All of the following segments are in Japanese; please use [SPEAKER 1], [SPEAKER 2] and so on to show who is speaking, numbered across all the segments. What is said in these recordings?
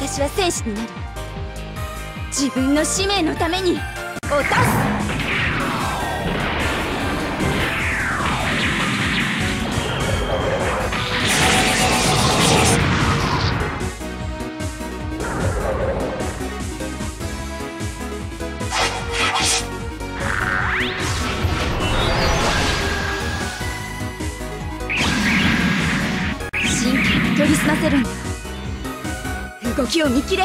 [SPEAKER 1] 私は戦士になる。自分の使命のために。落とす見切れ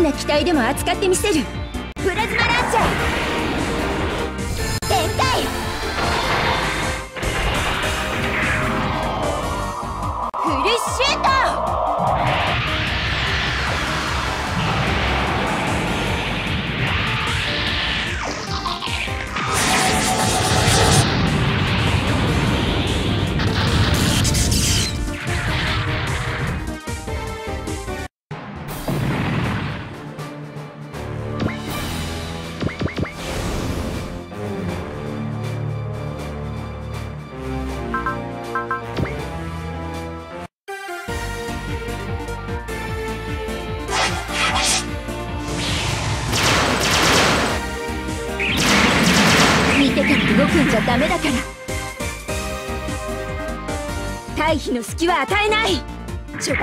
[SPEAKER 1] んな機体でも扱ってみせる。プラズマランチャー。退避の隙は与えない。直撃さ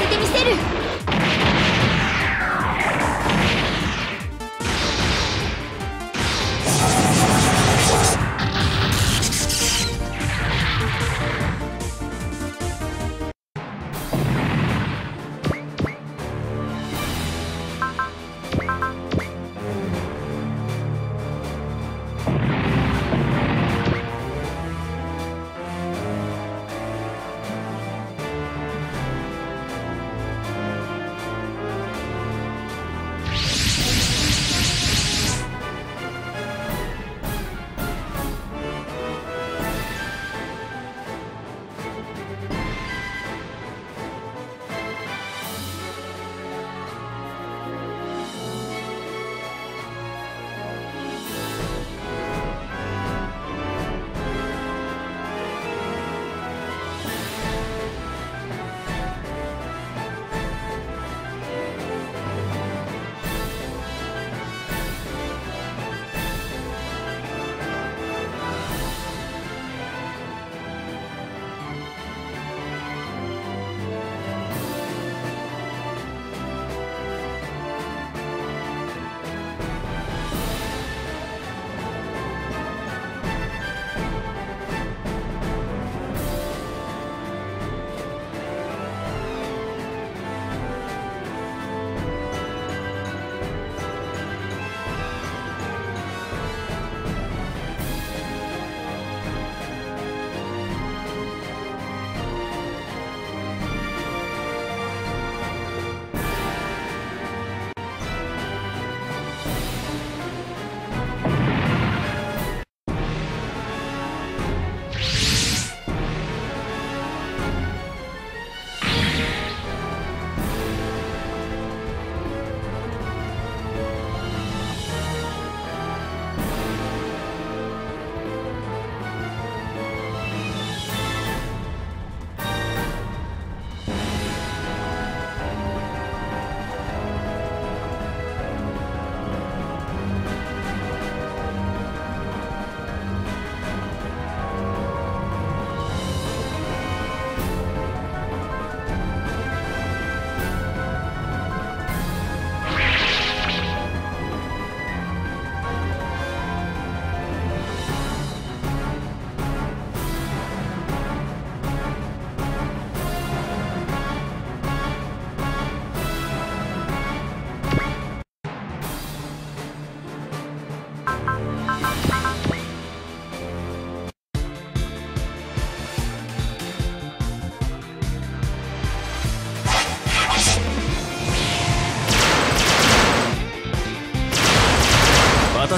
[SPEAKER 1] せてみせる。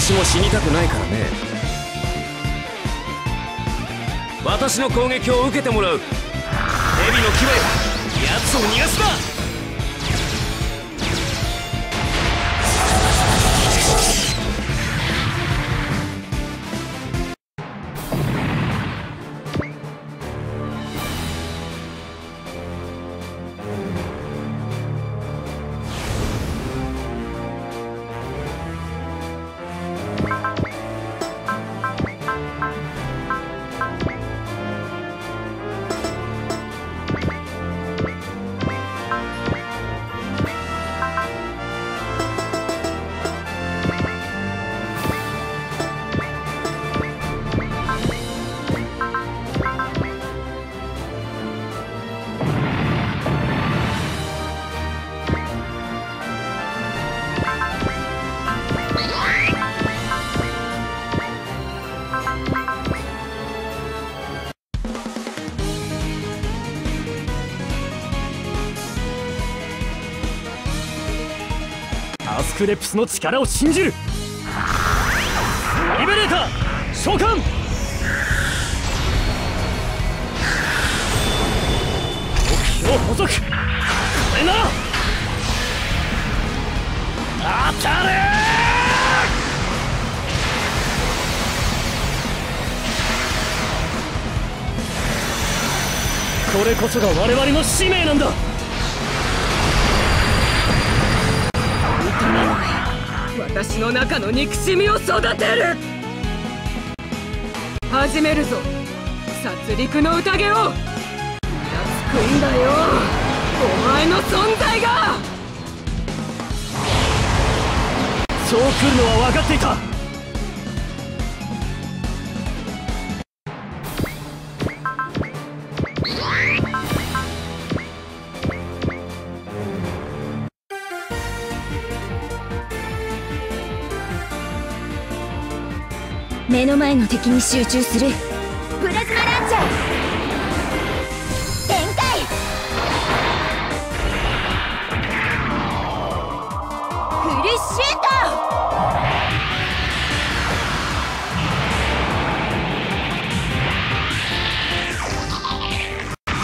[SPEAKER 2] 私も死にたくないからね。私の攻撃を受けてもらう。蛇の牙や奴を逃がすな。
[SPEAKER 3] クレプスの力を信じる。リベレーター召喚。目標補足。これなら。当たれこれこそが我々の使命なんだ。
[SPEAKER 4] 私の中の憎しみを育てる。始めるぞ。殺戮の宴を。イラつくんだよ。お前の存在が。
[SPEAKER 3] そう来るのは分かっていた。
[SPEAKER 1] 敵に集中する。プラズマランチャー。展開。フルシュート。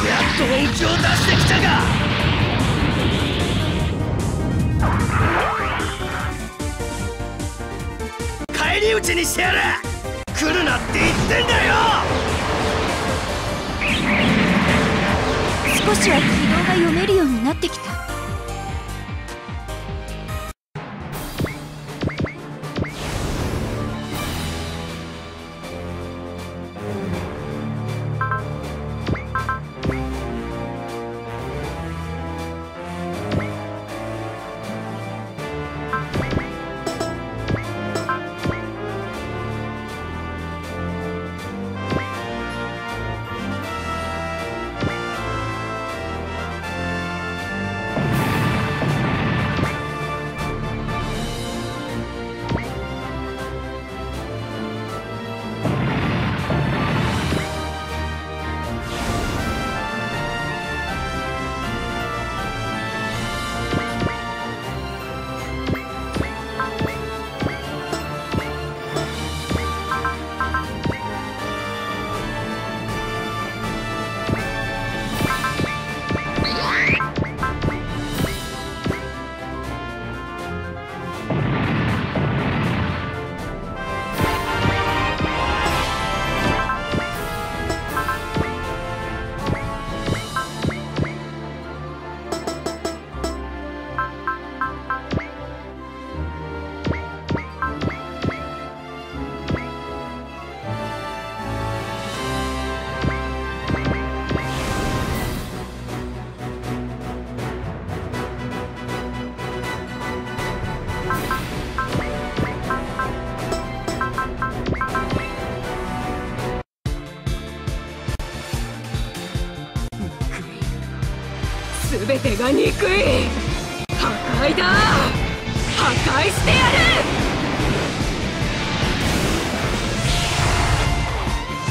[SPEAKER 3] やっと本気を出してきたか。返り討ちにしてやる。来るなって言ってんだよ！
[SPEAKER 1] 少しは軌道が読めるようになってきた。
[SPEAKER 4] 全てが憎い破壊だ破壊してやる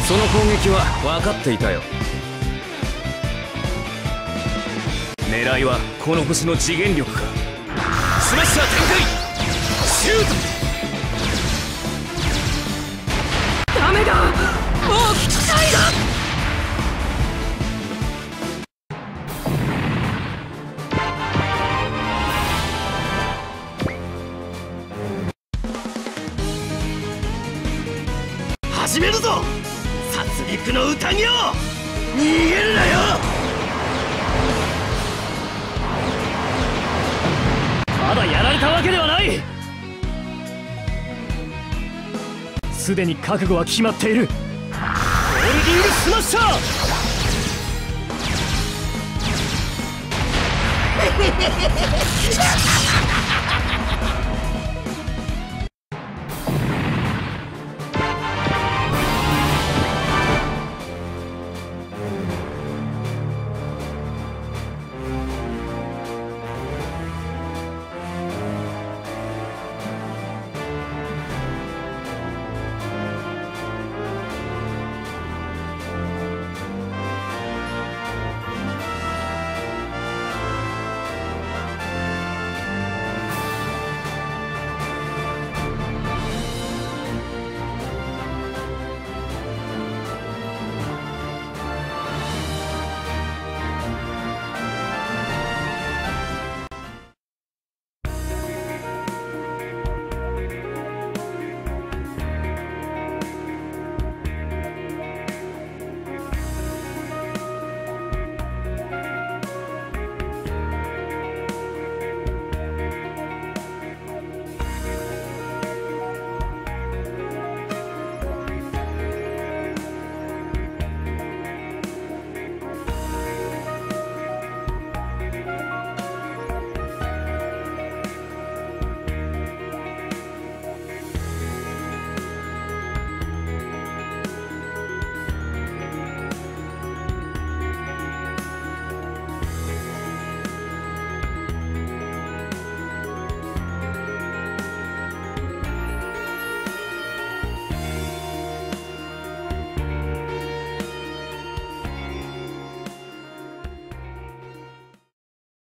[SPEAKER 2] その攻撃は分かっていたよ。狙いはこの星の次元力か。スマッシャー展開。シュート。
[SPEAKER 4] だ。もう期待だ。
[SPEAKER 5] 始めるぞ。殺戮の宴を。逃げるなよ。
[SPEAKER 3] まだやられたわけではない。すでに覚悟は決まっている。ホールディングスマッシャー。